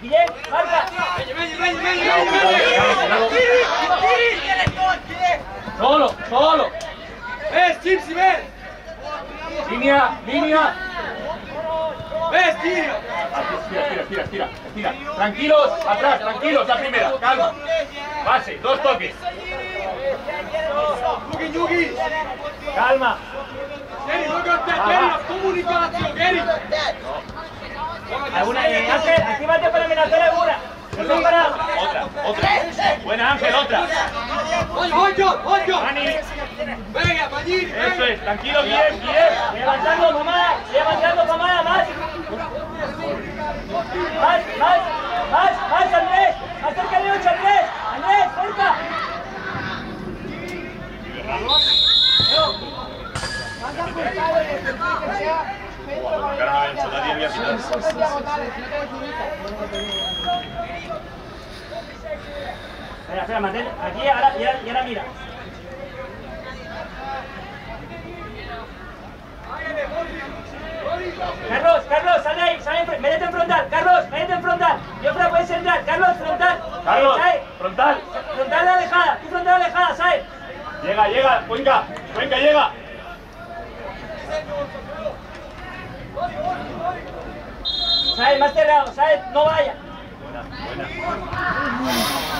Guillem, marca. Solo, solo. ves, Gypsy, ves, Línea, línea. ves, tío. Estira, estira, estira, estira, estira. Tranquilos, atrás, tranquilos, la primera, calma. Pase, dos toques. Yugi, Yugi. Calma. Geri, that, Geri, comunicación, Geri. Alguna, eh, Ángel, actívate para amenazar alguna. No parado. Otra, otra. Buena Ángel, otra. Oye, oye. Dani, Venga, Mañini, eso es, tranquilo, bien, bien. Levantando, mamá. Levantando, mamá, más. Más, más, más, más, Andrés. Acércale ocho, Andrés. Andrés, cerca. No. Espera, espera, mantén. Aquí, ahora, y ahora, y ahora mira. Carlos, Carlos, sal de ahí, sal en fr- métete en frontal, Carlos, métete en frontal. Yo fuera puedes entrar, Carlos, frontal. Carlos, frontal. frontal alejada, tú frontal alejada, ¿sabes? Llega, llega, Cuenca, Cuenca, llega. ¿Sabes? Más cerrado, ¿sabes? No vaya. Buena, buena.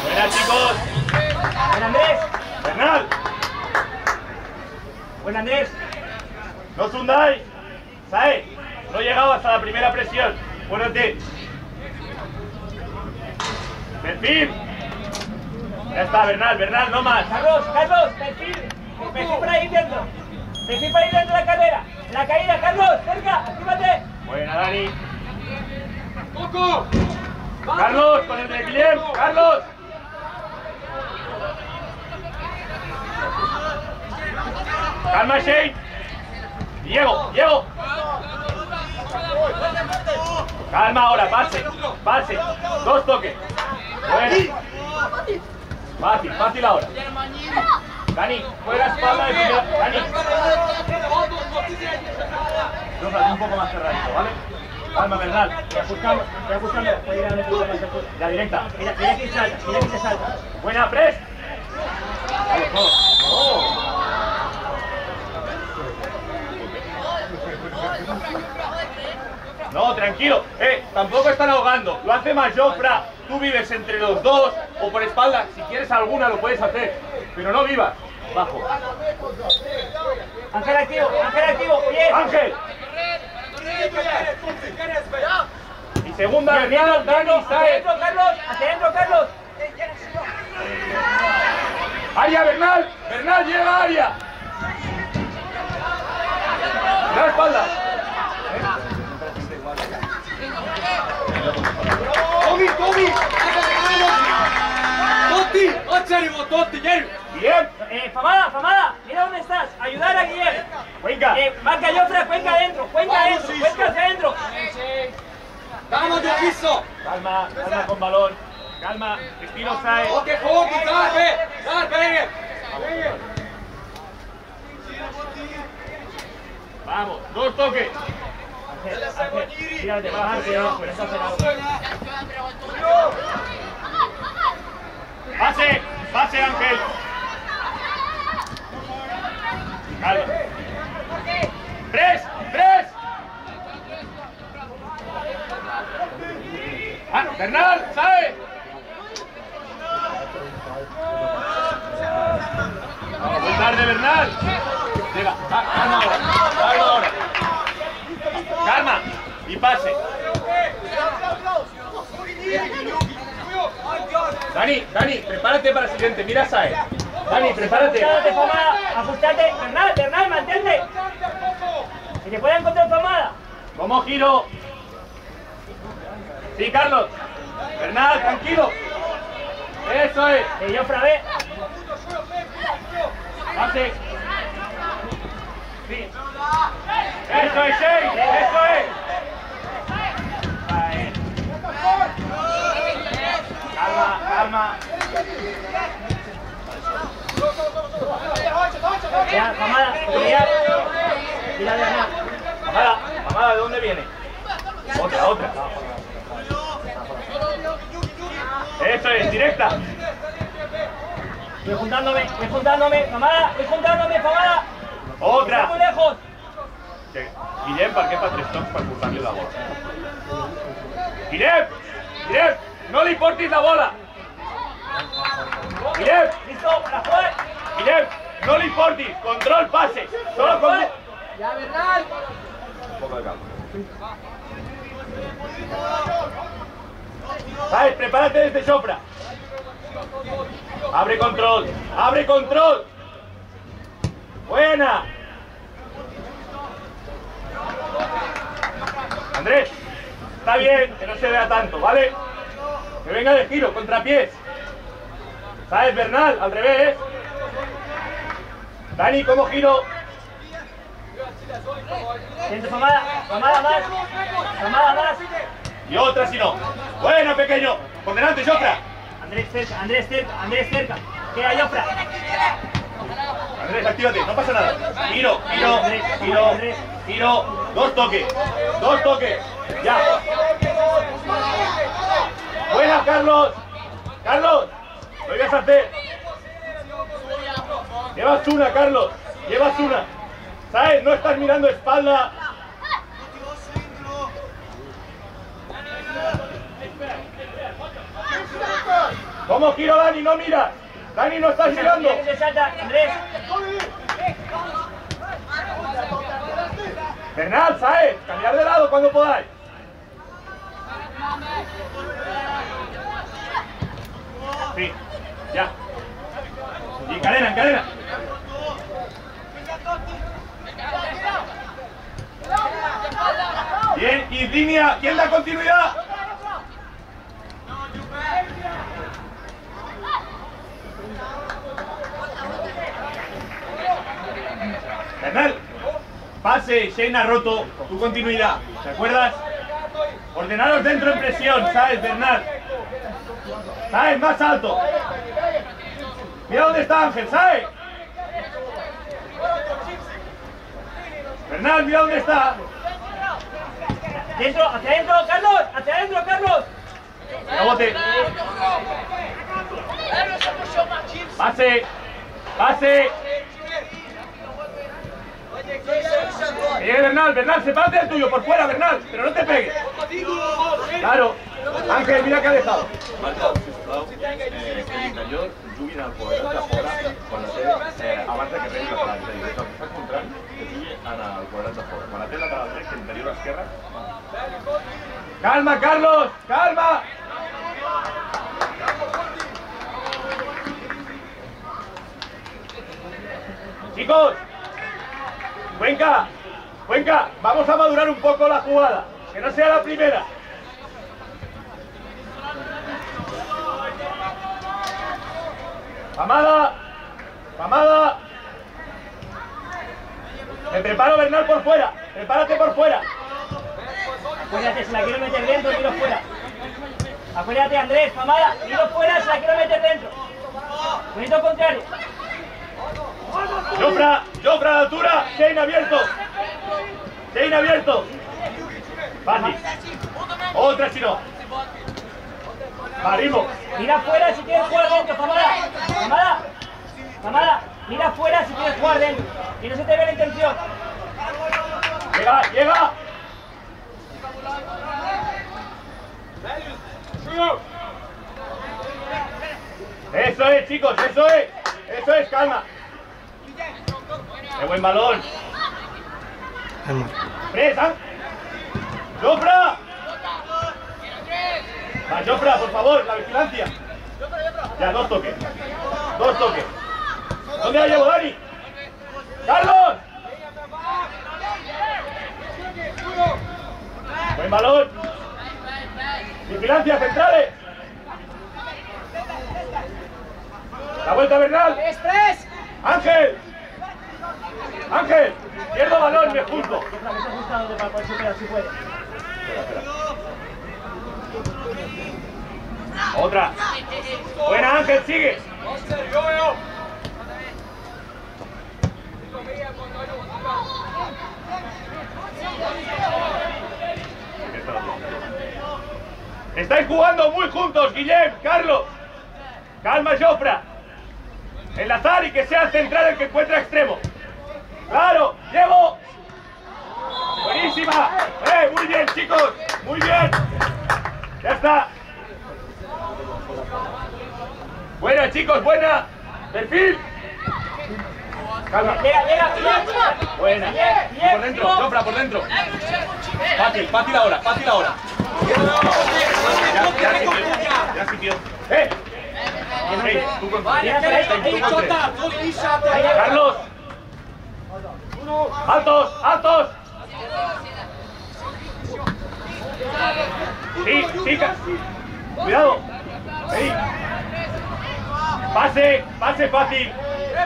Buena, chicos. Buen Andrés, Bernal, buen Andrés. no os hundáis. No he llegado hasta la primera presión. Fuérate. Perfil. Ya está, Bernal, Bernal, no más. Carlos, Carlos, perfil. Perfil para ahí dentro. Perfil para ahí dentro de la carrera. La caída, Carlos, cerca, actívate. Buena, Dani. Coco. Carlos, con el de Guillem. Carlos. Calma, Shane. Diego, Diego. Calma ahora, pase, pase. Dos toques. Bueno. Fácil, fácil ahora. Dani, fuera espalda de primera. Dani. Rafa, un poco más cerradito, ¿vale? Calma, Bernal. Voy a buscarle. Voy a ir a. La directa. Mira, mira que salta, mira que se salta. Buena, press. Vale, vamos. No, tranquilo. Eh, tampoco están ahogando. Lo hace más Jofra. Tú vives entre los dos o por espalda. Si quieres alguna lo puedes hacer. Pero no vivas. Bajo. Ángel activo, Ángel activo, bien. Ángel. Y segunda, Bernal, Dani, Hacia Saez. adentro, Carlos, hacia adentro, Carlos. Aria, Bernal. Bernal, llega a Aria. La espalda. Tomi, Tomi. Totti, Ocerivo, Totti, Geri. Bien. Eh, Famada, Famada, mira dónde estás. Ayudar a Guillermo. Cuenca. Eh, marca Jofre, cuenca adentro, cuenca adentro, cuenca hacia adentro. Vamos del piso. Calma, calma con balón. Calma, estilo forti, Darbe! Darbe, Engel! Vamos, dos toques. Tírate, algo. Pase, pase Ángel. Calma. Tres, tres. Ah, Bernal, ¿sabe? Muy tarde, Bernal. Llega, ah, calma ahora, calma ahora. Calma y pase. Dani, Dani, prepárate para el siguiente. Mira a Sae. Dani, prepárate. Ajustate, Famada, ajustate. Bernal, Bernal, mantente. Si te puede encontrar Famada. ¿Cómo giro? Sí, Carlos. Bernal, tranquilo. Eso es. Que yo frabé. Pase. Sí. Eso es, Shane. Eso es. Calma, calma. Ya, Famada, oportunidad. Tira de Bernal. Amada, Amada, ¿de dónde viene? Otra, otra. Eso es, directa. Voy juntándome, voy juntándome. Famada, voy juntándome, Famada. Está muy Otra. lejos. Guillem, per què fa tres tocs per portar-li la bola? Guillem! Guillem! No li portis la bola! Guillem! Listo, para jugar. Guillem! No li portis! Control, pase! Solo con... Ja, Bernal! Un poco de calma. ¿Sabes? Prepárate desde Sopra. Abre control. Abre control. Buena. Andrés, está bien que no se vea tanto, ¿vale? Que venga de giro, contrapiés. ¿Sabes, Bernal? Al revés. Dani, ¿cómo giro? Siente Famada, Famada más. Famada más. Y otra si no. Bueno, pequeño. Por delante, Jofra. Andrés cerca, Andrés cerca, Andrés cerca. Queda Jofra. Andrés, actívate, no pasa nada. Giro, giro, giro, giro. Dos toques. Dos toques. Ya. Buena, Carlos. Carlos, lo ibas a hacer. Llevas una, Carlos. Llevas una. ¿Sabes? No estás mirando espalda. ¿Cómo giro, Dani? No miras. Dani, no estás mirando. Bernal, ¿sabes? Cambiar de lado cuando podáis. Sí, ya. Y cadena, cadena. Bien, Insignia, ¿quién da continuidad? Bernal, pase, ha roto tu continuidad, ¿te acuerdas? Ordenaros dentro en presión, ¿sabes, Bernal? ¿Sabes? Más alto. Mira dónde está Ángel, ¿sabes? Bernal, mira dónde está. Dentro, hacia adentro, Carlos. Hacia adentro, Carlos. Rebote. Pase. Pase. Eh, Bernal, Bernal, sepárate del tuyo, por fuera, Bernal, pero no te pegues. Claro. Ángel, mira que ha dejado. Marca, juguin al quadrat de quan la té, eh, abans que pegui lateral. És a dir, des del costat contrari, que jugui en el quadrat de fora. Quan la té lateral dret, que interior esquerra, Calma, Carlos, calma. Chicos, Cuenca, Cuenca, vamos a madurar un poco la jugada, que no sea la primera. Amada, Amada. Me preparo Bernal por fuera, prepárate por fuera. Acuérdate, se la quiero meter dentro, tiro fuera. Acuérdate, Andrés, mamada, tiro fuera, se la quiero meter dentro. Bonito contrario. Jofra, Jofra altura, Shane abierto. Shane abierto. Fácil. Otra si no. Arrimo. Mira afuera si quieres jugar dentro, Famada. Famada. Famada, mira afuera si quieres jugar dentro. Que no se te ve la intención. Llega, llega. Eso es, chicos, eso es. Eso es, calma. Qué buen balón. Presa. Jofra. Va, Jofra, por favor, la vigilancia. Ya, dos toques. Dos toques. ¿Dónde la llevo, Dani? ¡Carlos! Buen balón. Vigilancia, centrales. La vuelta Bernal. Ángel. Ángel. Pierdo balón, me junto. Jofra, que se ajusta donde para poder superar si puede. Otra. Buena Ángel, sigue. Estáis jugando muy juntos, Guillem, Carlos. Calma, Jofra. Enlazar y que sea el central el que encuentra extremo. Claro, llevo. Buenísima. Eh, muy bien, chicos. Muy bien. Ya está. Buena, chicos, buena. Perfil. Calma. Llega, llega, llega. Buena. Por dentro, Jofra, por dentro. Fácil, fácil ahora, fácil ahora. Ya, ya. ¡Eh! Carlos. ¡Altos! ¡Altos! Sí, sí, Cuidado. Pase, pase fácil.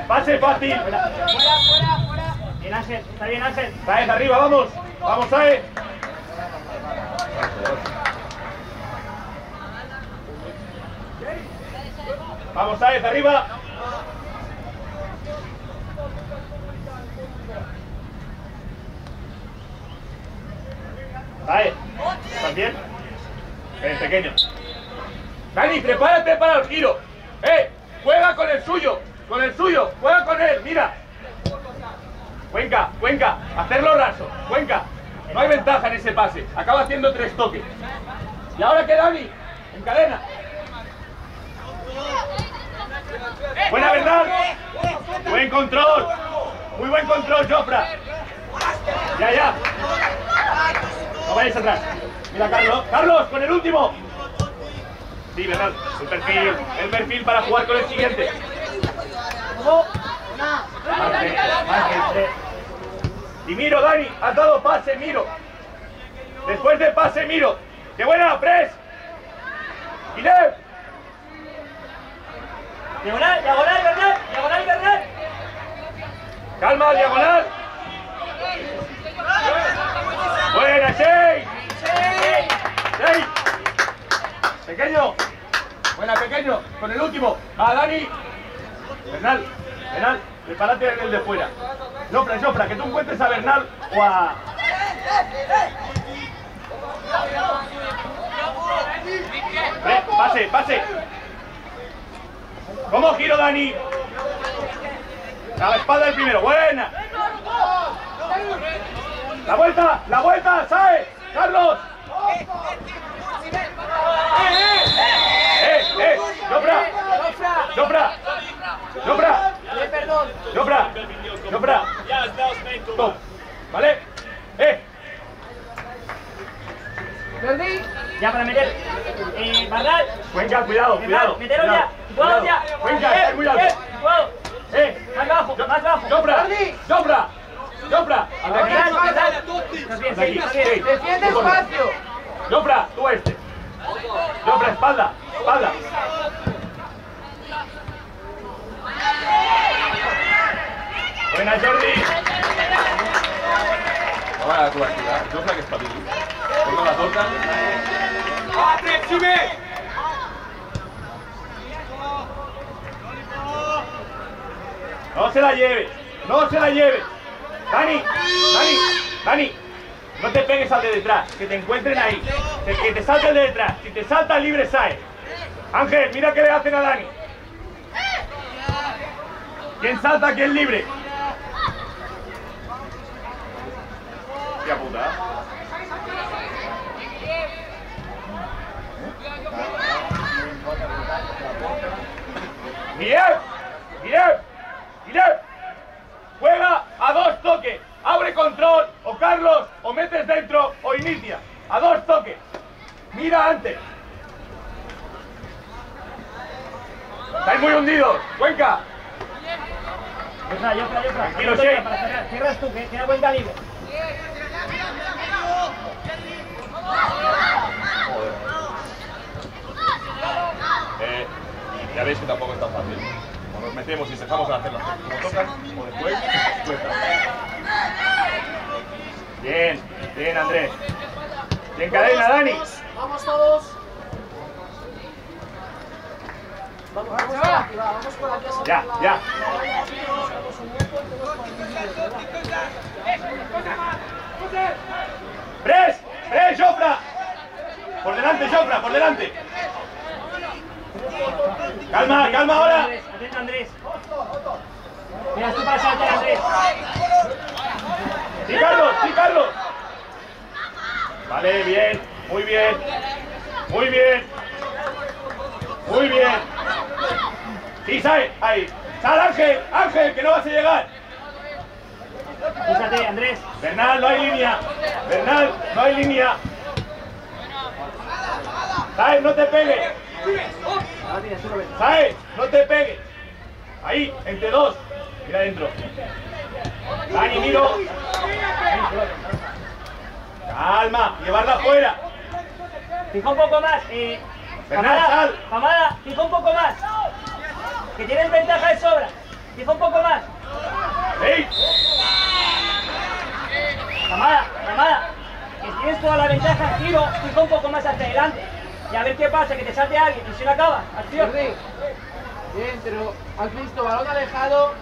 Pase fácil. Bien, Ángel, está bien, Ángel. Saez arriba, vamos. Vamos, Saez. Vamos, Saez, arriba. Saez, ¿estás bien? Eh, pequeño. Dani, prepárate para el giro. ¡Eh! Juega con el suyo. Con el suyo. Juega con él. Mira. Cuenca, Cuenca, hacerlo raso, Cuenca. No hay ventaja en ese pase. Acaba haciendo tres toques. Y ahora que Dani, en cadena. Buena verdad. Buen control. Muy buen control, Jofra. Ya, ya. No vayáis atrás. Mira, Carlos. Carlos, con el último. Sí, verdad. El perfil, el perfil para jugar con el siguiente. Y miro, Dani, has dado pase, miro. Después de pase, miro. ¡Qué buena, Pres! ¡Guilhem! Diagonal, diagonal, Bernal, diagonal, Bernal. ¡Calma, diagonal! ¡Buena! ¡Shane! ¡Pequeño! Buena, pequeño. Con el último. ¡Va, Dani! Bernal, Bernal, prepárate en el de fuera. Jofra, Jofra, que tú encuentres a Bernal o a... Pase, pase. ¿Cómo giro, Dani? La espalda del primero, buena. La vuelta, la vuelta, ¿sabes? Carlos. Eh, eh, Jofra, Jofra, Jofra. Stop, ¿vale? Eh, Ya para meter. Eh, cuidado, cuidado. Cuidado, ya. Cuidado. Muy alto. Bien, situado. Eh, Más abajo, Jo- más abajo. Hasta aquí. sí, estás bien. Sí. Tú con este. Jofra, espalda, espalda. Buena, Jordi. Ahora la cobertura. Jofra que espabili. Pongo las dos cortan. No se la lleves, no se la lleves. Dani, Dani, Dani, no te pegues al de detrás, que te encuentren ahí. Que, te salte el de detrás, si te salta libre sae. Ángel, mira qué le hacen a Dani. ¿Quién salta, quién libre? Qué puta. Miguel, Miguel, Miguel. Juega a dos toques. Abre control, o Carlos, o metes dentro, o inicia. A dos toques. Mira antes. Estáis muy hundidos. Cuenca. Yofra, Yofra, Yofra. Tranquilo, Shea. para cerrar. Cierras tú, que queda cuenta libre. Eh, ya veis que tampoco es tan fácil. O nos metemos y dejamos de hacer las cosas como tocan, o después cuesta. Bien, bien Andrés. Bien cadena, Dani. Vamos todos. Vamos, vamos por aquí, va, vamos por aquí. a Ya, ya. ¡Pres! ¡Pres, Jofra! Por delante, Jofra, por delante. Calma, calma ahora. Andrés, atento Andrés. Mira tú saltar Andrés. Sí, Carlos, sí, Carlos. Vale, bien, muy bien. Muy bien. Muy bien. Sí, sale, ahí. Sal, Ángel, Ángel, que no vas a llegar. Fíjate, Andrés. Bernal, no hay línea. Bernal, no hay línea. Saez, no te pegues. Saez, no te pegues. Ahí, entre dos. Mira adentro. Dani, miro. Calma, llevarla afuera. Fija un poco más. Eh, Bernal, Famada, sal. Famada, fija un poco más. Que tienes ventaja de sobra. Fija un poco más. ¡Ey! Famada, Famada. Que tienes toda la ventaja, tiro, fija un poco más hacia adelante. Y a ver qué pasa, que te salte alguien y si no acabas. Acción. Bien, pero has visto balón alejado,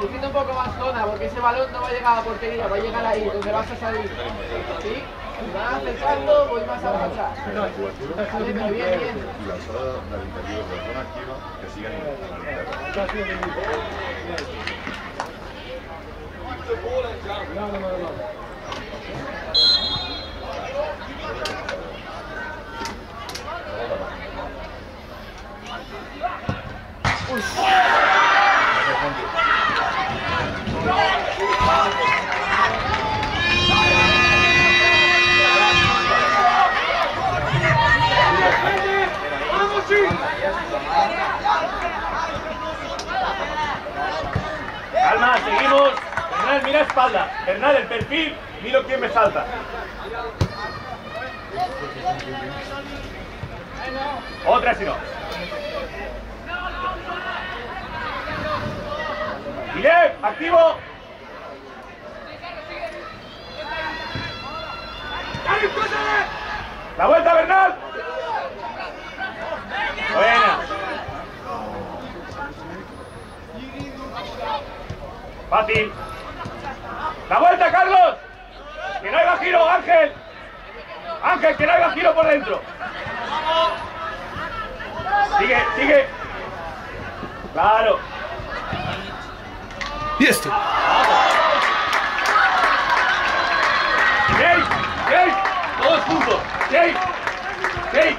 defiende un poco más zona, porque ese balón no va a llegar a la portería, va a llegar ahí, donde vas a salir. ¿Sí? Si vas acercando, voy más a avanzar. La cobertura bien, bien. y la entrada del interior de la zona activa que sigan en el Calma, Espalda. Bernal, el perfil. Miro quién me salta. Otra si no. Guillem, activo. La vuelta, Bernal. Buena. Fácil. La vuelta, Carlos. Que no haya giro, Ángel. Ángel, que no haya giro por dentro. Sigue, sigue. Claro. Y esto. Jake, Jake, todos juntos. Jake, Jake.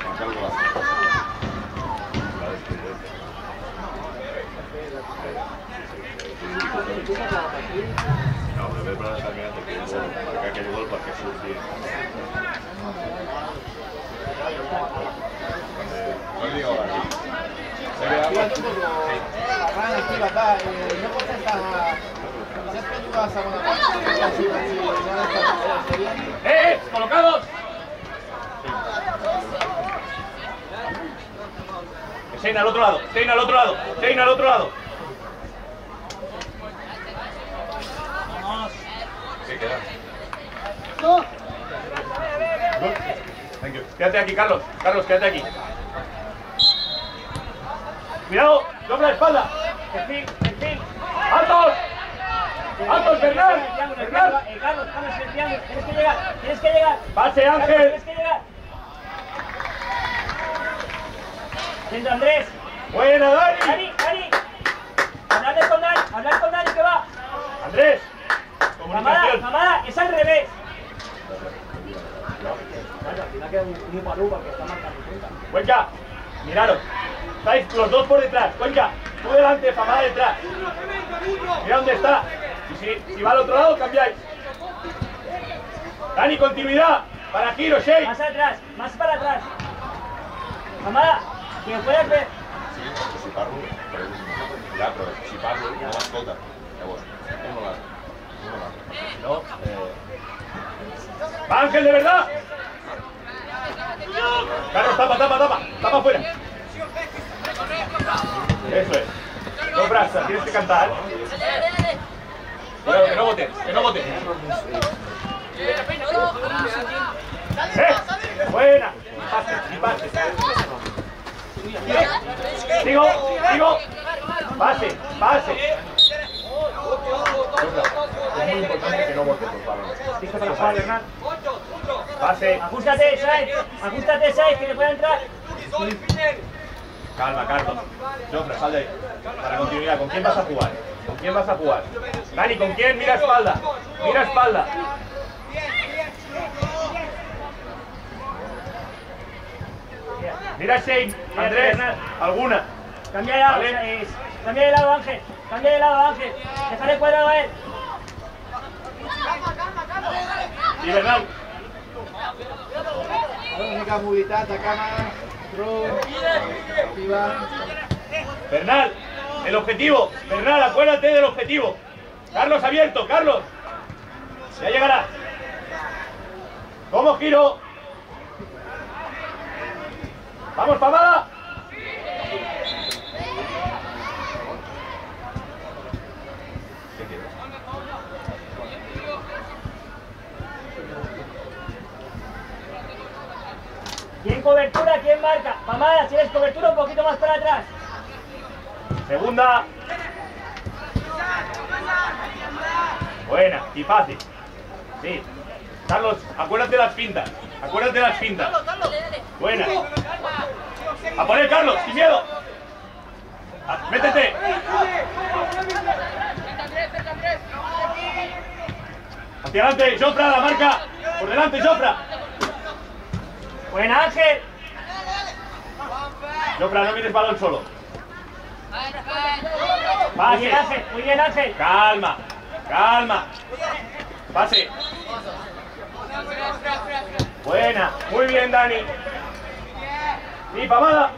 Juan Carlos Vázquez. La despedida. No, però ve per la terminat aquell gol, marcar aquell gol perquè surti. Quan digue ahora aquí. Se ve algo. Actívate un poco. Arran, actívate, eh, no puedes estar... Ya es que ayudas a una parte, ya sí, así, ya no está, está bien. ¡Eh, eh! ¡Colocados! Shane al otro lado, Shane al otro lado, Shane al otro lado. Vamos. Queda. Good. Thank you. Quédate aquí, Carlos. Carlos, quédate aquí. Cuidado, dobla la espalda. Perfil, perfil. ¡Altos! ¡Altos, Bernal! Eh, Carlos, Carlos, el triángulo. Tienes que llegar, tienes que llegar. ¡Pase, Carlos, Ángel! Tienes que llegar. Centro Andrés. ¡Buena, Dani! Dani, Dani. Hablarle con Dani, hablar con Dani que va. Andrés, Mamada, mamada, es al revés. Cuenca, miraros. Estáis los dos por detrás. Cuenca, tú delante, Famada detrás. Mira dónde está. Y si, si va al otro lado, cambiáis. Dani, continuidad. Para giro, Shake. Más atrás, más para atrás. Mamada, que puedes ver. Si parlo, però és ja, però si parlo no m'escolta. Llavors, un o l'altre. Un o l'altre. No, eh, Va Ángel, de verdad. Carlos, tapa, tapa, tapa. Tapa afuera. Eso es. Dos brazos, tienes que cantar. Cuidado, que no voten, que no voten. ¡Eh! Buena. Pase, pase. Sigo, sigo. Pase, pase. es muy importante que no voten, por favor. Para jugar, Hernán. Pase. Ajustate, Saez. Ajustate, Saez, que le pueda entrar. Calma, Carlos. Jofre, sal de ahí. Para continuidad, ¿con quién vas a jugar? ¿Con quién vas a jugar? Dani, ¿con quién? Mira espalda. Mira espalda. Mira Shane, Andrés, alguna. Cambia de lado, Vale. Cambia de lado, Ángel. Cambia de lado, Ángel. Déjale cuadrado a él. Y Bernal. La Ron, Iván. Bernal, el objetivo. Bernal, acuérdate del objetivo. Carlos abierto, Carlos. Ya llegará. ¿Cómo giro? Vamos, Pamada. ¿Quién cobertura? ¿Quién marca? Mamada, si eres cobertura un poquito más para atrás. Segunda. Buena y fácil. Sí. Carlos, acuérdate de las fintas. Acuérdate de las fintas. Buena. A poner Carlos, sin miedo. Métete. Hacia adelante, Jofra, la marca. Por delante, Jofra. Buen Ángel. Jofra, no mires balón solo. Muy bien, Pase. Ángel. Muy bien, Ángel. Calma. Calma. Pase. Buena. Muy bien, Dani. Y Pamada.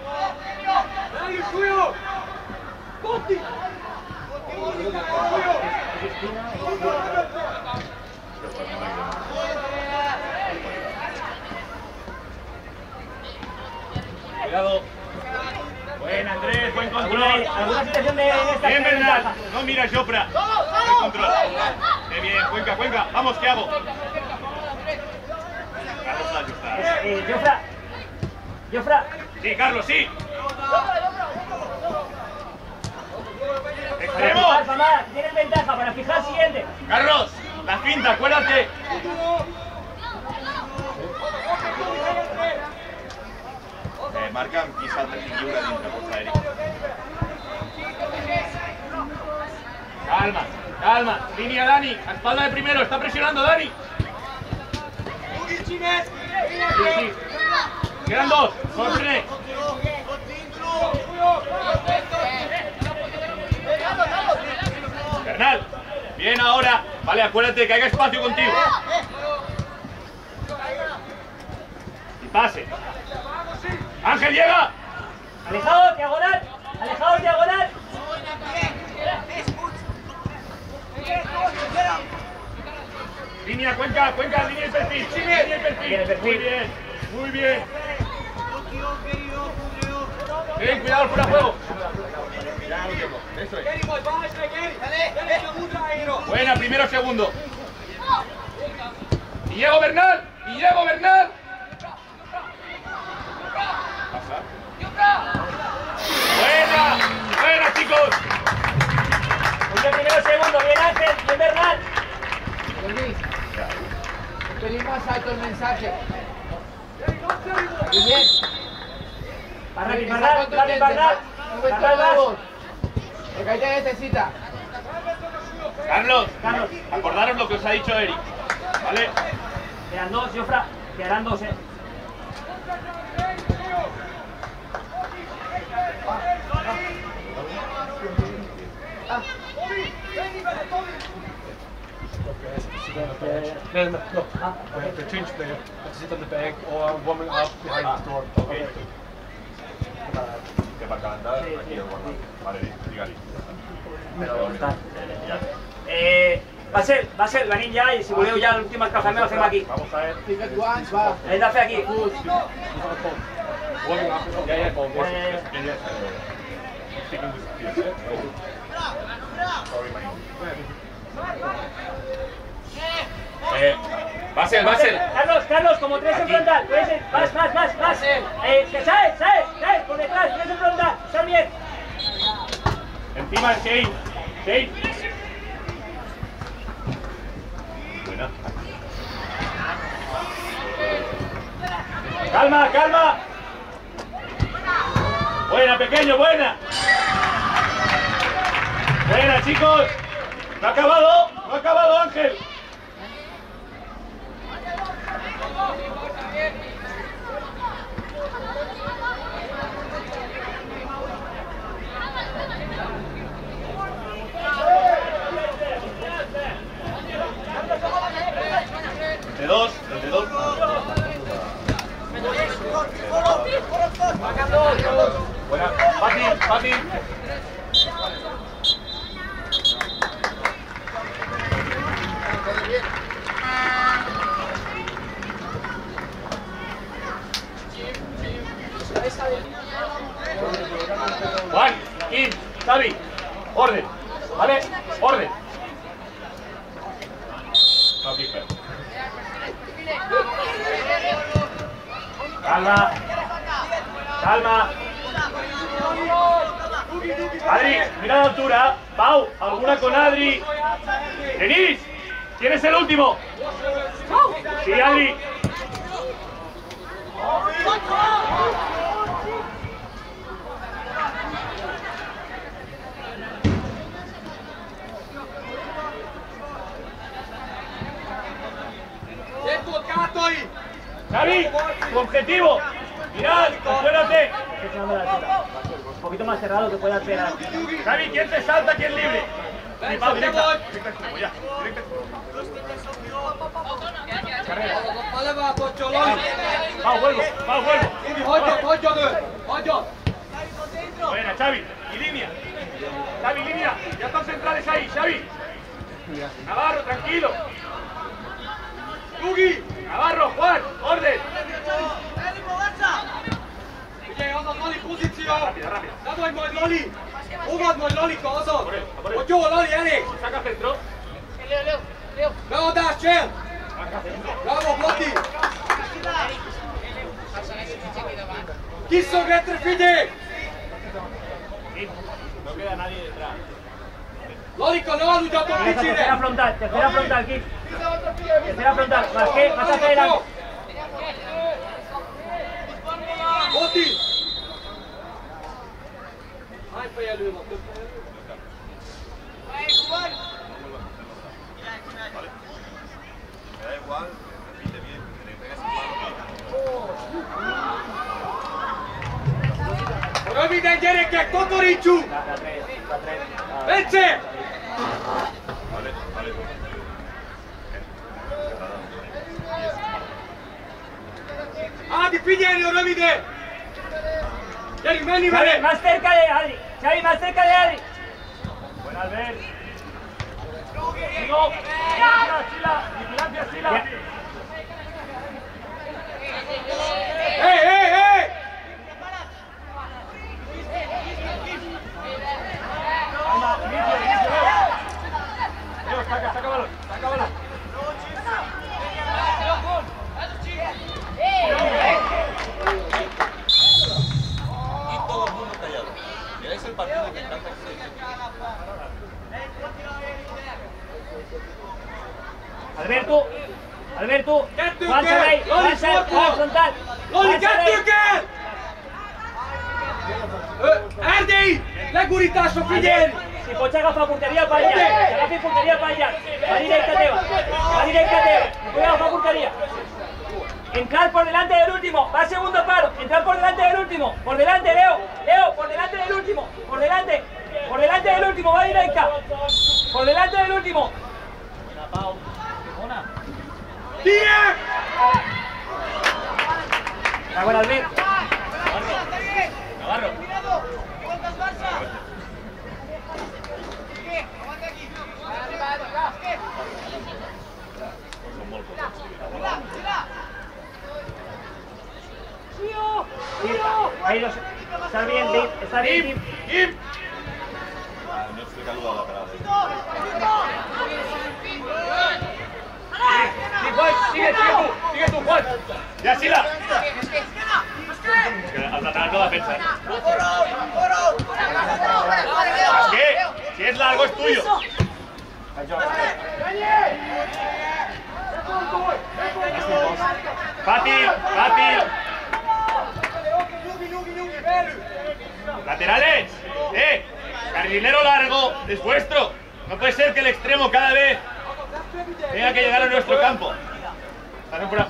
Cuidado. Buen Andrés, buen control. ¿Alguna, alguna situación de en esta Bien, Bernal. No mira Jofra. Buen control. Qué bien, Cuenca, Cuenca. Vamos, ¿qué hago? Carlos ajustar. Eh, Jofra. Jofra. Sí, Carlos, sí. Extremo. tienes ventaja para fijar siguiente. Carlos, la cinta, acuérdate. Eh, marquen qui. Calma, calma. Línea Dani. Espalda de primero. Está presionando Dani. Sí, sí. Quedan. Bien ahora. Vale, acuérdate que haya espacio contigo. Y pase. Ángel llega. Alejado, diagonal. Alejado, diagonal. Línea, cuenca, cuenca, línea el perfil. Línea perfil. Perfil. Muy bien, muy bien. Bien, cuidado fuera de juego. Eso es. Buena, primero, segundo. Y llego Bernal, y llego Bernal. Segundo. Bien Ángel, bien Bernal. Luis, más alto el mensaje. Muy bien. Que de más. voz. Porque ahí te necesita. Carlos, Carlos. acordaros lo que os ha dicho Eric. ¿Vale? Quedan dos, Jofra. Quedarán dos, eh. On the or warming up behind the door. Ok. Que per calentar aquí el guardar. Vale, digue-li. Però està. Eh, va ser, va ser, venim ja i si voleu ja l'últim escalfament el fem aquí. Vamos a ver. Hem de aquí. Oh. Eh. Eh, Basel, Basel. Carlos, Carlos, como tres en frontal. Tres en, más, más, más, más. Eh, que sale, sale, sale, por detrás, tres en frontal. Sal bien. Encima Shane. Shane. Buena. Calma, calma. Buena, pequeño, buena. Buena, chicos. No ha acabado, no ha acabado Ángel. De dos, de dos. Fácil, fácil. Juan, Xavi, orden, ¿vale? Orden. Calma. Calma. Adri, mira la altura. Pau, alguna con Adri. Denis, ¿quién es el último? Sí, Adri. Dentro, Katoi. Xavi, tu objetivo. Mirad, acuérdate. Un poquito más cerrado que pueda hacer. Xavi, ¿quién te salta, quién libre? Sí, Pau, directa. Directa extremo, ya. Directa extremo. Vale, va. Pau, vuelvo. Pau, vuelvo. Buena, Xavi. Y línea. Xavi, línea. Ya están centrales ahí, Xavi. Navarro, tranquilo. Navarro, Juan, orden. Figyelj, az a Lali pozíció. Rápida, rápida. Nem vagy majd Lali. Fogad majd Lalika azon. Por él, por él. Hogy jó, Lali, elég. Saca centro. Bravo, No queda nadie detrás. Lalika, ne aludjatok Tercera kicsire. frontal, tercera frontal, aquí. Tercera frontal, más que, más hacia adelante. Boti. Hány fejelő van? Több fejelő? Me da igual, repite bien, que le el. Röviden gyerekek, takarítsuk! La, la tres, la tres. la- Bence! Vale, vale. Gyerünk, menni Xavi, vele! más cerca de Adri. Xavi, más cerca de Adri. Buen Albert. Sila. Vigilancia, Sila. Hey, hey, hey! Calma, inicio, inicio, Leo. Leo, saca, saca balón, saca balón. Frontal. Loli, Pase de- kettőket! Ö, Erdély! Legurításra figyelj! Si pots agafar porteria pel llarg, si agafi porteria pel llarg, va directe a teva, va directe a teva, no puede agafar porteria. Entrar por delante del último, va segundo palo, entrar por delante del último, por delante Leo, Leo, por delante del último, por delante, por delante del último, va directa, por delante del último. La buena Albert. Navarro. Ahí los, está bien, está bien, Vic. Kim. Ah, no la parada. Sí, Juan, sigue, sigue tú, sigue tú, Juan. Ya, Sila. La. ¿Qué? Si es largo, es tuyo. Fácil, fácil. Laterales, eh. Carrilero largo, es vuestro. No puede ser que el extremo cada vez tenga que llegar a nuestro campo. Hacen fuera.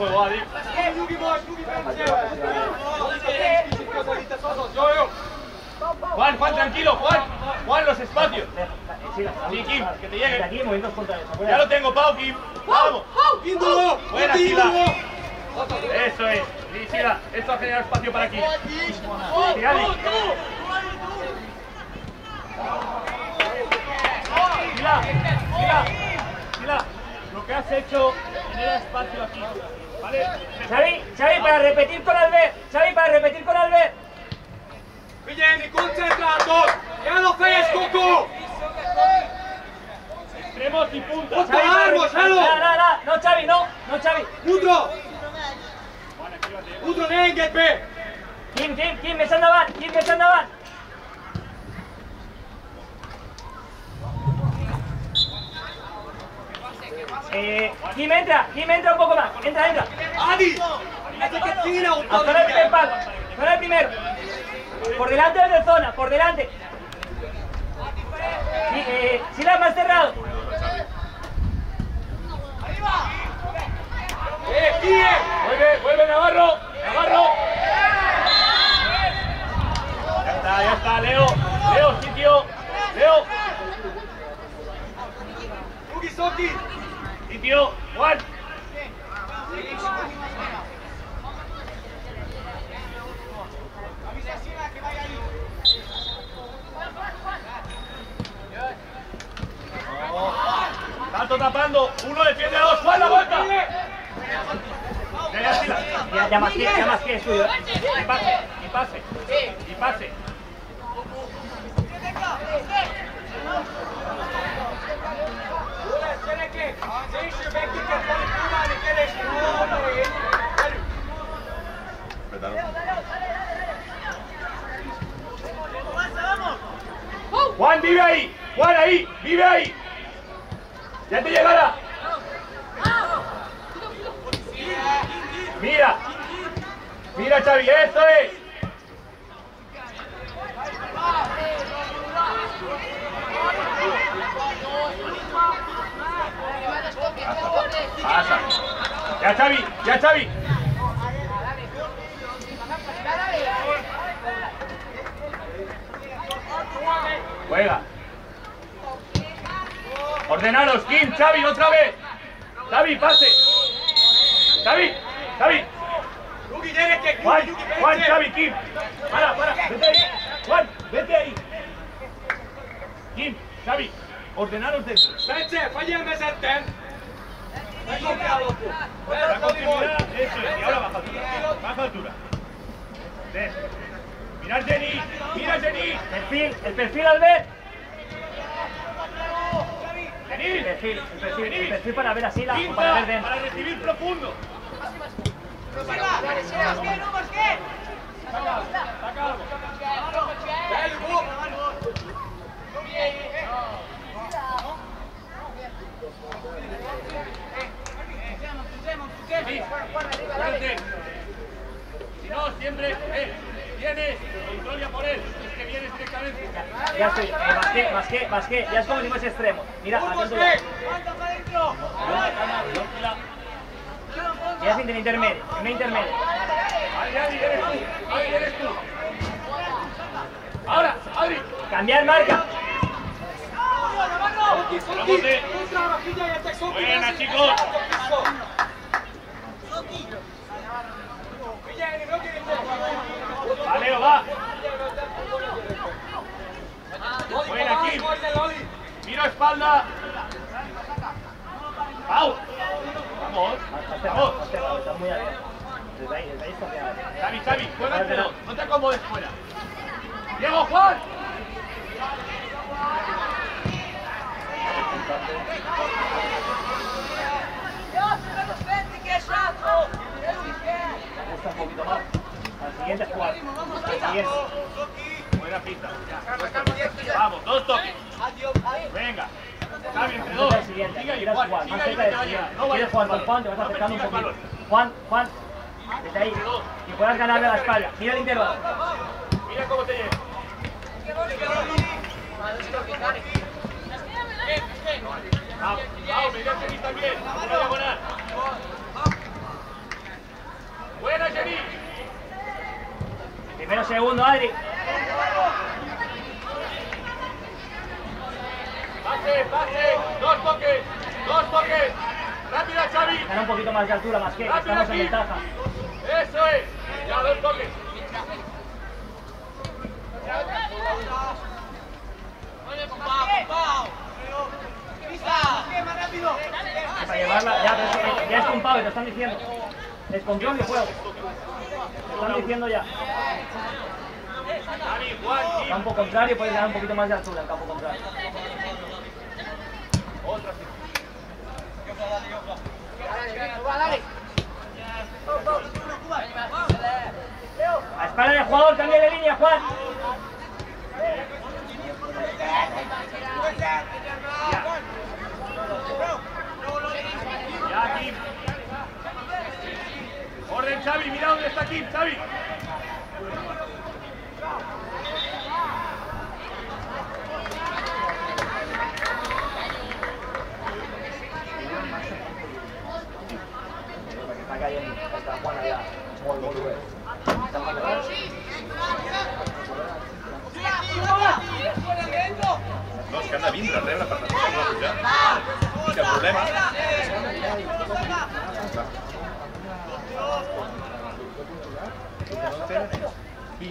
Juan, Juan, tranquilo, Juan. Juan, los espacios. Sí, Kim, que te. Ya lo tengo, Pau, Kim. Vamos. Buena! Eso es. Sí, esto ha generado espacio para Sila, lo que has hecho genera espacio aquí. ¿Vale? Xavi, Xavi, para repetir con Albert. Xavi, para repetir con Albert. Figyelni, koncentrátor! El a fejes, Kokó! Extremos y puntas. Ott a Xavi! No, no, no, no, Xavi, no, no, Xavi. Udra! Udra, ne engedd be! Kim, Kim, Kim, més endavant, Kim, més endavant. Eh, Kim, entra, Kim, entra un poco más, entra, entra. Adi! Ahora el primer palo, ahora el primero. Por delante de zona, por delante. Sí, eh, Sila, más cerrado. Eh, Kie! Vuelve, vuelve Navarro. Navarro. Ya está, ya está, Leo. Leo, sitio. Leo, Rugi Szoki! Sitio. Juan. Tanto tapando. Uno defiende a dos. Juan, la vuelta. Ya, ya, Sila. Ya, ya más que, ya más que es tuyo. Y pase, y pase. Y pase. Juan, vive ahí. Juan, ahí. Vive ahí. Ya te llegará. Mira. Mira, Xavi, esto es. Pasa. Ya, Xavi, ya, Xavi. Juega. Ordenaros, Kim, Xavi, otra vez. Xavi, pase. Xavi, Xavi. Juan, Juan! Xavi, Kim. Para, para, vete ahí. Juan, vete ahí. Kim, Xavi, ordenaros dentro. Bence, fegyelmezetten! Megkapjál La continuidad, eso es. Y ahora baja altura. Baja altura. Mirad, Jenny. Mira, Jenny. Perfil, el perfil Albert. Jenny. El perfil, el perfil, el perfil para ver así la, para ver dentro. para recibir profundo. Hopp! Fuerte. siempre. Eh, vienes, controlia por él. Es que vienes directamente. Ya estoy. Eh, basqué, basqué, basqué. Ya es como si fuese extremo. Mira, atento ya. Ya es inter- intermedio. Primer intermedio. Adri, Adri, eres tú. Adri, eres tú. Ahora, Adri. Cambiar marca. Buena, chicos. Vale, va. Buena, Kim. Miro espalda. Pau. Vamos. Vamos. Xavi, Xavi, juégatelo. No te acomodes fuera. Diego, Juan. Ajusta un poquito más. Al siguiente jugar. Al siguiente. Buena pista. Vamos, dos toques. Venga. Xavi, entre dos. Al siguiente. Sigue ahí, Quieres Juan. jugar. Sigue Más ahí, cerca que del te vaya. Con con Juan, te vas acercando un poquito. Juan, Juan. Desde ahí. Y puedas ganarle a la espalda. Mira el intervalo. Mira cómo te lleva. Vamos, vamos, me voy a seguir también. Una diagonal. Buena, Jenny. Primero, segundo, Adri. Pase, pase. Dos toques. Dos toques. Gana un poquito más de altura, más que. Estamos en ventaja. Eso es. Ya, dos toques. Para llevarla, ya, pero es- ya es con Pau, te están diciendo. Es control de juego. Te están diciendo ya. Campo contrario, puedes ganar un poquito más de altura en campo contrario. Otra. A espalda del jugador, cambia de línea, Juan. Ya, Kim. Orden, Xavi. Mira dónde está Kim, Xavi. Està caient, està Juan allà. Molt, molt bé. Està molt bé. No, és que han de vindre a rebre per defensar la pujar. I que el problema... I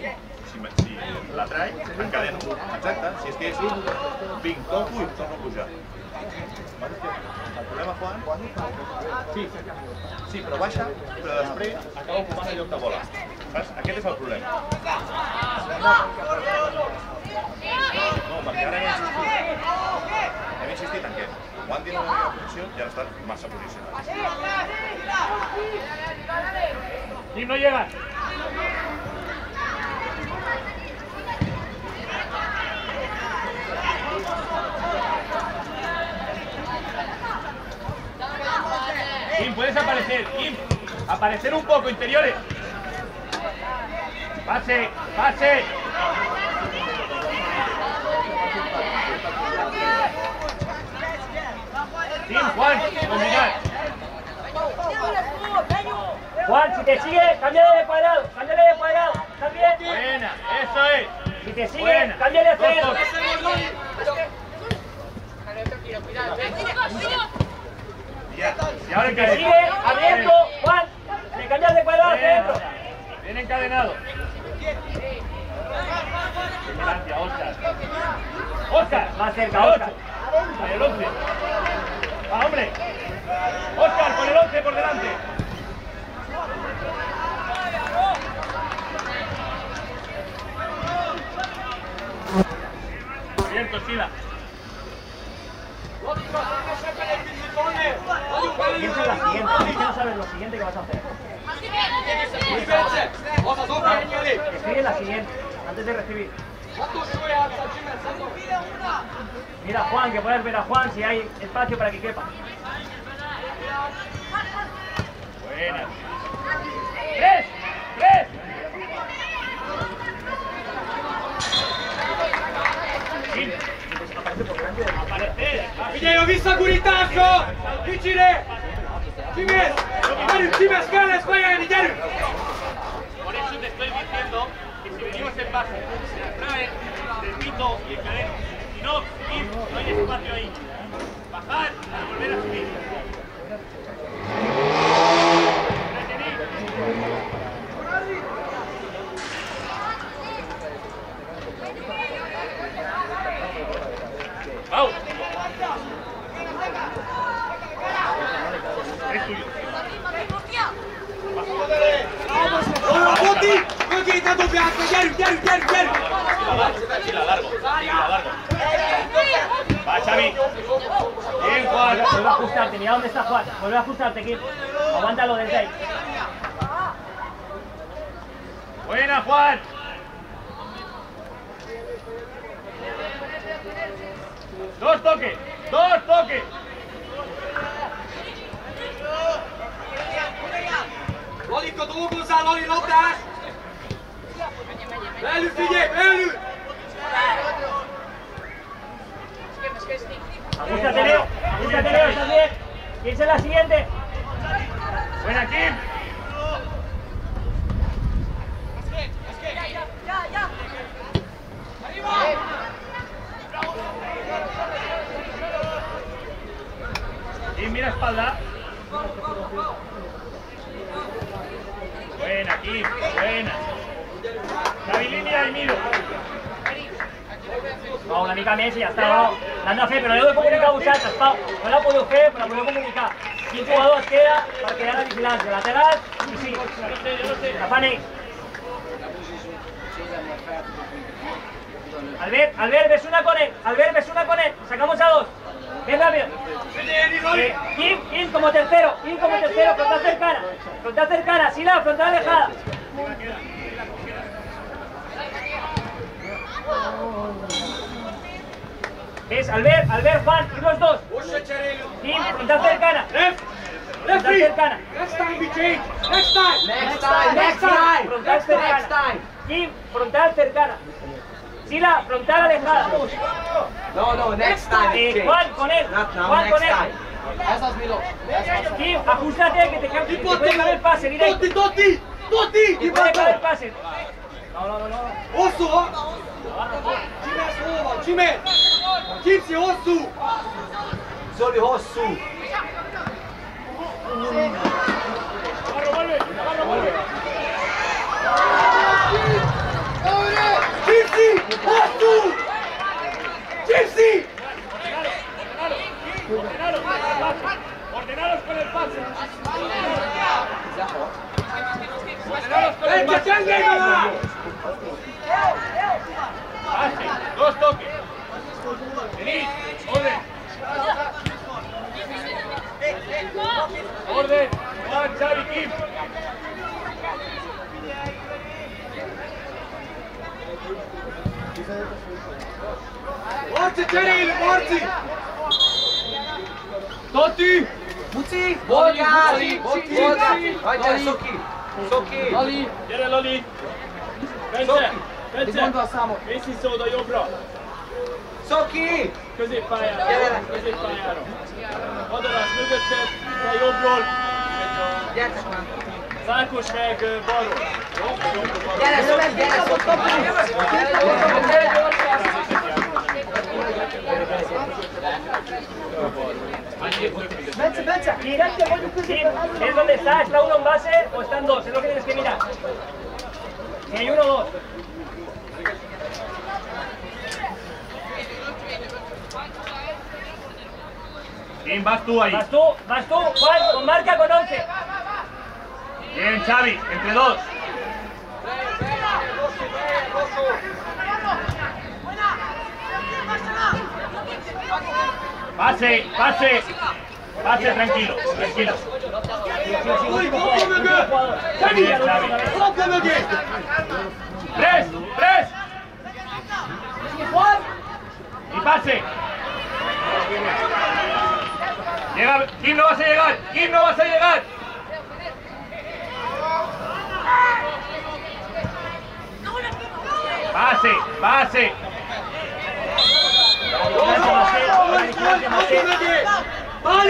si, me- si la trae, encadeno. Exacte, si és que és vinc, toco i torno a pujar. El problema, Juan... Sí, sí, però baixa, però després acaba ocupant el lloc de bola. Saps? Aquest és el problema. No, perquè ara hem insistit. Hem insistit en què? Juan tiene una mega posició i ara està massa posicionat. Kim, no llega. Kim, puedes aparecer. Kim, aparecer un poco, interiores. Pase, pase. Kim, Juan, combinar. Juan, si te sigue, cámbiale de cuadrado, cámbiale de cuadrado. También. Buena, eso es. Si te sigue, Buena. cámbiale de dos. Ja. Y ahora Si te que sigue, abierto, Juan. Le cambias de cuadrado a centro. Bien encadenado. Delante Oscar. Oscar, Más cerca, Oscar. Al el 11. ¡Va, hombre! Oscar, con el 11 por delante. Abierto, Sila. Piensa en la siguiente, no sabes lo siguiente que vas a hacer. Escribe la siguiente, antes de recibir. Mira Juan, que puedes ver a Juan si hay espacio para que quepa. Buena. ¡Tres! ¡Tres! Aparece! Vieni, visto Cine! Gidelim, Cine, skala, spaja, gidelim! Por eso te estoy diciendo que si venimos en base, se atrae del pito y el cadeno. Si no, no hay espacio ahí. Bajar para volver a subir. Retenir. Vamos. Es tuyo. Ora, Botti! Botti, intanto bianco, gidelim, gidelim, gidelim, gidelim! Sí, la largo. Sí, la largo. Va, Xavi. Bien, Juan. Vuelve a ajustarte, mira dónde está Juan. Vuelve a ajustarte, Kim. Aguántalo desde ahí. Buena, Juan. Dos toques. Dos toques. Loli, kadar hozzá, Loli, labdás! Ajustate, Leo. Ajustate, Leo, estás bien. ¿Quién es la siguiente? Buena, Kim. Kim, mira espalda. Buena, Kim. Buena. Línea y miro. No, una mica més i ja està, no. L'han de fer, però l'heu de comunicar. No la podeu fer, però la podeu comunicar. Quin jugador es queda per quedar la vigilància? Laterals i sí. La fan. Albert, Albert, ves una con él. Albert, ves una con él. Sacamos a dos. Ven rápido. Eh, Kim, Kim como tercero. Kim como tercero. Frontal cercana. Frontal cercana. Sila, frontal alejada. ¿Ves? Albert, Albert, Juan, y los dos. Kim, frontal cercana. Left! Left cercana. Next time we change! Next time! Next time, next time, Frontal cercana. Kim, frontal cercana. Sila, frontal alejada. No, no, next time. Eh. Juan con él. Juan con él. Esas. Kim, ajustate que te, ca- te puede el pase directo. Totti, Totti! Totti! Te puede caber el pase. Hosszú, ha? Csimes hol van? Csimes! Kipszi, hosszú! Zoli hosszú. Kipszi! Hosszú! Kipszi! Ordenaros, ordenaros con el pase. Ordenaros con el pase. engedj alá! Pase, dos toques. Venid, orden. Orden, Juan, Xavi, Kim. Marci, cserélj, Marci! Totti! Buci, Bolgár, Bolgár. Hagyjál, Szoki. Szoki. Lali, Gyere, Lali. Bence, Mit Bence, mondta a számot? mész vissza oda jobbra, Szoki. középpályára, Gyere. középpályára. Adarás mögötted, te jobbról, Gyertek már. Zákos meg balról. Gyere, Szoki, gyere, Szoki. Gyere. Bence, Bence. Kim, ¿es donde está? ¿Está uno en base o están dos? Es lo que tienes que mirar. Si hay uno o dos. Kim, vas tú ahí. Vas tú, vas tú, Juan, con marca con 11. Bien, Xavi, entre dos. Pase, pase. Pase, tranquilo, tranquilo. Tres, tres. Y pase. Llega, Kim, no vas a llegar. Kim, no vas a llegar. Pase, pase.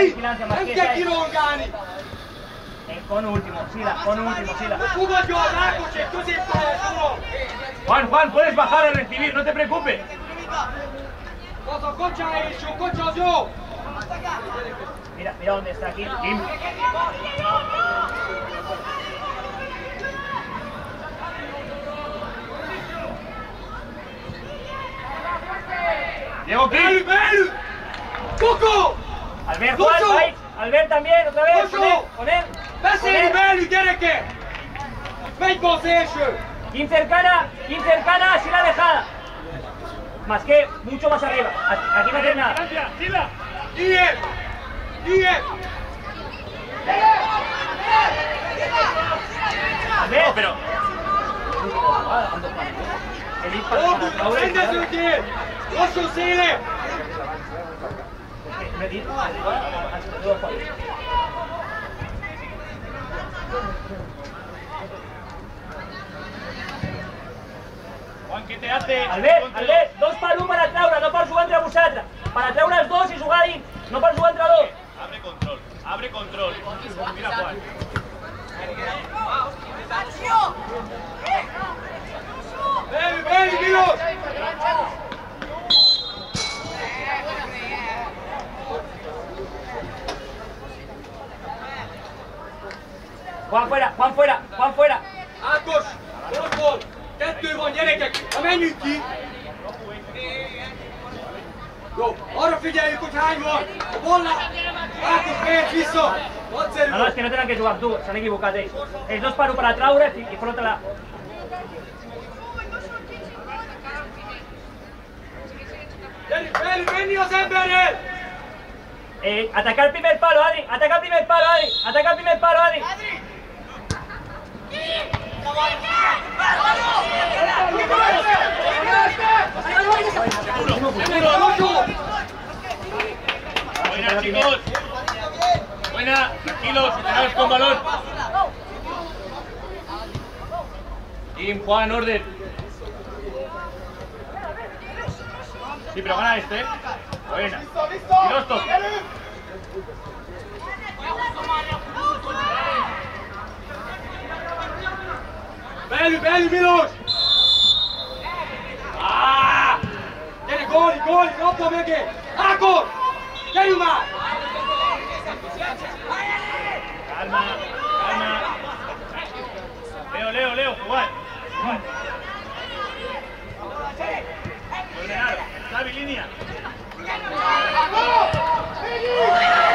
Vigilancia más que esa es- Organi! eh, con último, Sila, con último, Sila. Juan, Juan, puedes bajar a recibir, no te preocupes. Mira, mira dónde está aquí. Kim. Diego Kim. belül! Kokó! Albert, Lucho. Juan, vais. Albert también, otra vez. Con él, con él. Beszélj Con él. belül, gyerekek! Megy be az első! Kim cercana, Kim cercana, Sila alejada. Más que mucho más arriba. Aquí no tienes nada. Gracias, Sila. No, pero El para Al- Juan. Juan, ¿qué te hace? Albert, Albert, dos per un per a traure, no per jugar entre vosaltres. Per a treure els dos i jugar dins, no per jugar entre dos. Abre control, abre control. Mira, Juan. Belül, belül, Milos! Juan fuera, Juan fuera, Juan fuera. Ákos! Monopól! Kettő van, gyerekek! Ha menjünk ki! Jó, arra figyeljük, hogy hány van! A bolla! Ákos, mehet vissza! Nagyszerű! No, no, es que no tenen que jugar tu, s'han equivocat ells. Els dos per un per a traure i, i per la... Gyerünk, belül, menni az emberrel! Eh, atacar el primer palo, Adri. Ataca el primer palo, Adri. Ataca el primer palo, Adri. Alonso! Buena, chicos. Buena, tranquilos, con balón. Kim, Juan, orden. Sí, pero gana este. ¿eh? Buena. Y los toques. Belül, belül, Milos! Ah! Gyere, góli, góli, labda mögé! Ákos! Gyerünk már! Calma, calma. Leo, Leo, Leo, Juan. Juan. Ordenado. Xavi, línea. ¡Me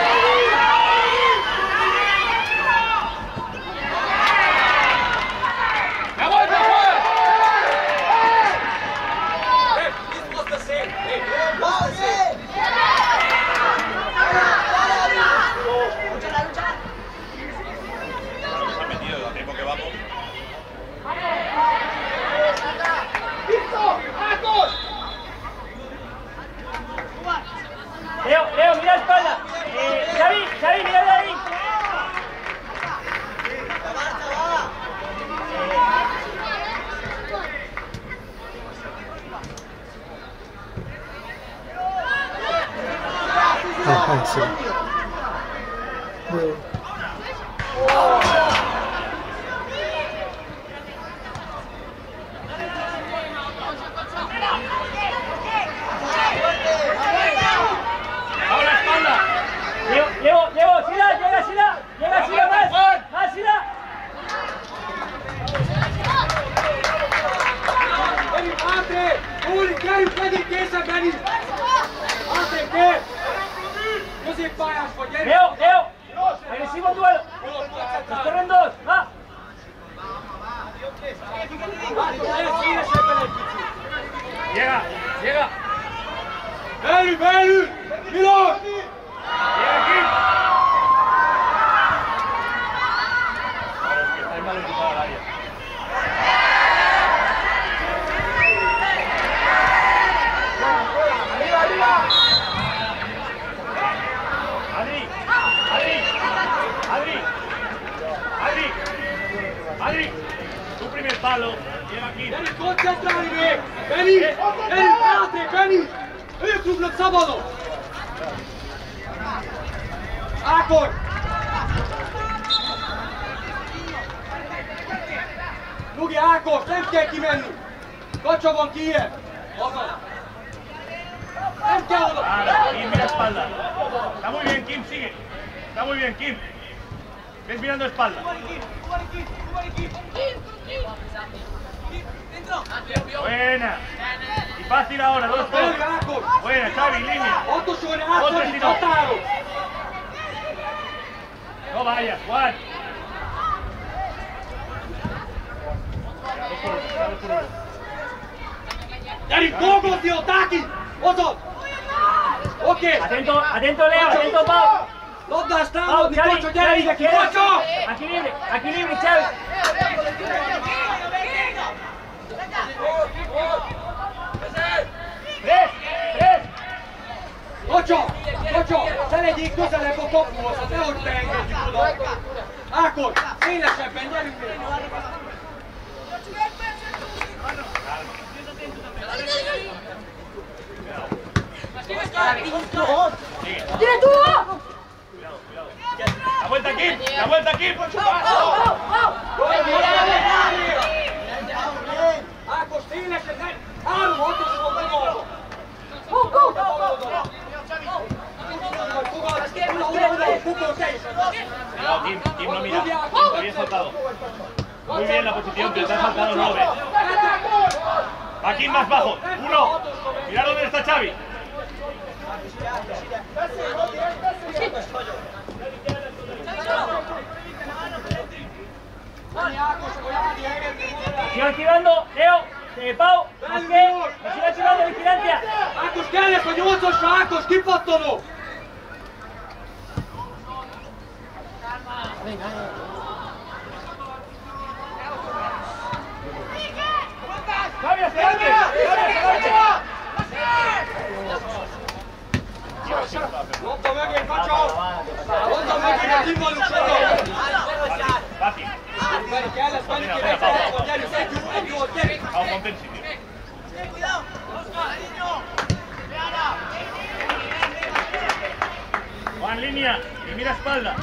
aquí, la vuelta aquí, por su. Muy bien la posición, pero te ha saltado no ves. Va Kim más bajo. Uno. Mira dónde está Xavi. Sigue activando, Leo, eh, Pau, más que, sigue activando vigilancia. Labda mögé, Kacsa! Labda mögé, a kivalunk soron! Fácil. Menni kell lesz, menni kell, egy van, gyerünk, egy jó, egy jó, gyerünk! Vamos, ponte en sitio. Juan, línea. Y mira espalda.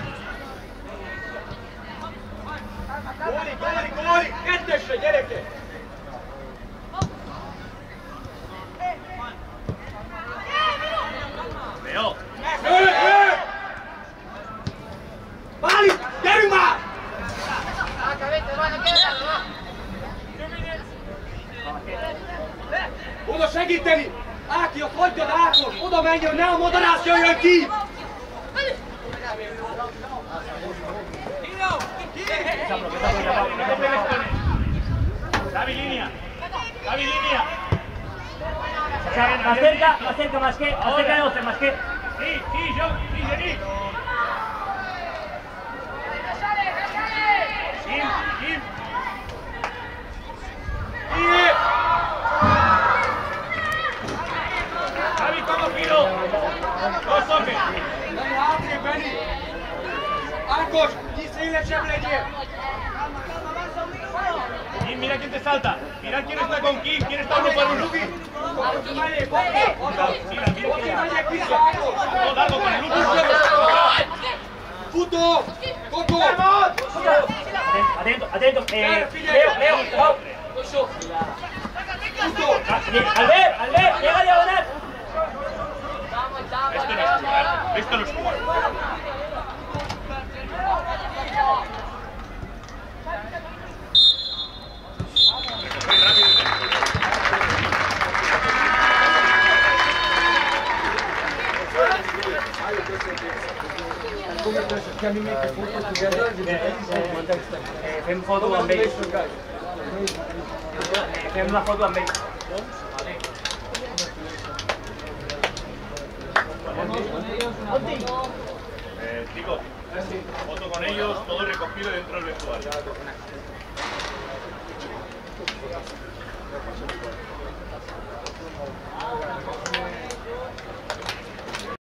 Góli, góli, góli! Kettesre, gyerekek! Leo. Oda segíteni! Hagyjad Ákos! Oda ne a madarász jöjjön ki! Línea. Línea. Más cerca, más cerca, más que, más cerca de 12, más que. Sí, sí, yo, sí. Kim, Kim. Így! Xavi, como giro. Legyél! Kim, mira quién te salta. Mira quién está con Kim, quién está uno por uno. Futó! Kocsi! Atento, atento, eh, Leo, Leo, Pau. Futó! Albert, Albert, llega a diagonal. Esto no es jugar. Esto no es jugar. Recogéis rápido y tenéis. Eh, fem foto amb ells. Eh, Fem la foto amb ells. Eh, chicos, foto con ellos, todo recogido dentro del vestuario.